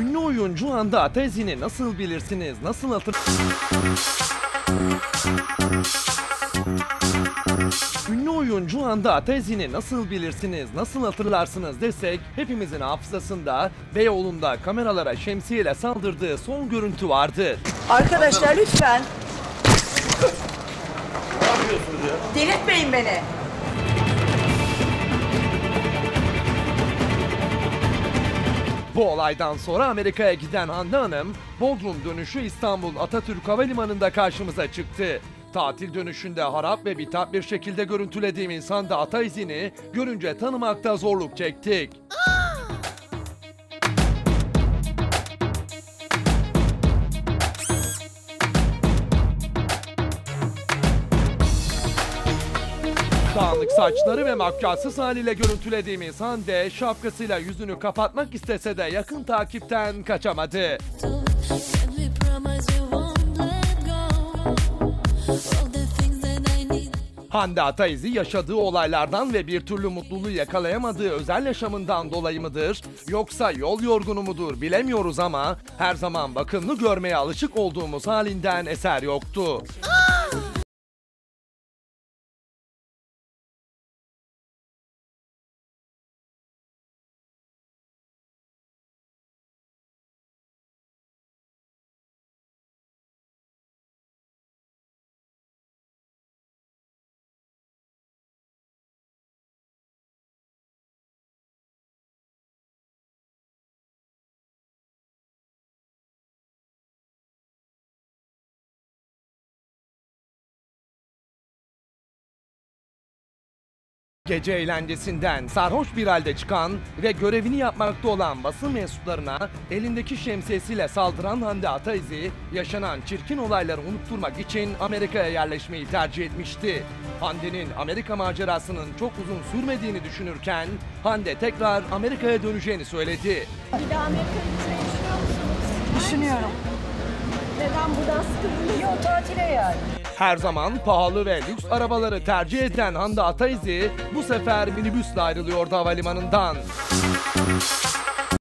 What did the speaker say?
Ünlü oyuncu Hande Ataizini nasıl bilirsiniz, nasıl hatır... Ünlü oyuncu Hande Ataizini nasıl bilirsiniz, nasıl hatırlarsınız desek hepimizin hafızasında Beyoğlu'nda kameralara şemsiyeyle saldırdığı son görüntü vardır. Arkadaşlar lütfen Ne yapıyorsunuz ya? delirtmeyin beni. Bu olaydan sonra Amerika'ya giden Hande Hanım, Bodrum dönüşü İstanbul Atatürk Havalimanı'nda karşımıza çıktı. Tatil dönüşünde harap ve bitap bir şekilde görüntülediğimiz Hande Ataizini görünce tanımakta zorluk çektik. Dağınık saçları ve makyajsız haliyle görüntülediğimiz Hande şapkasıyla yüzünü kapatmak istese de yakın takipten kaçamadı. Hande Ataizi yaşadığı olaylardan ve bir türlü mutluluğu yakalayamadığı özel yaşamından dolayı mıdır? Yoksa yol yorgunu mudur bilemiyoruz ama her zaman bakımlı görmeye alışık olduğumuz halinden eser yoktu. Gece eğlencesinden sarhoş bir halde çıkan ve görevini yapmakta olan basın mensuplarına elindeki şemsiyesiyle saldıran Hande Ataizi, yaşanan çirkin olayları unutturmak için Amerika'ya yerleşmeyi tercih etmişti. Hande'nin Amerika macerasının çok uzun sürmediğini düşünürken Hande tekrar Amerika'ya döneceğini söyledi. Bir daha Amerika'ya gitmeyi düşünüyor musunuz? Düşünüyorum. Neden buradan sıkıldınız? Yok tatile yani. Her zaman pahalı ve lüks arabaları tercih eden Hande Ataizi bu sefer minibüsle ayrılıyordu havalimanından.